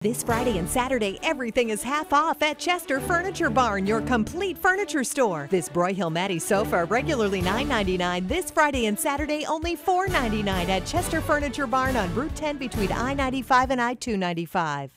This Friday and Saturday, everything is half off at Chester Furniture Barn, your complete furniture store. This Broyhill Matty sofa, regularly $9.99. This Friday and Saturday, only $4.99 at Chester Furniture Barn on Route 10 between I 95 and I 295.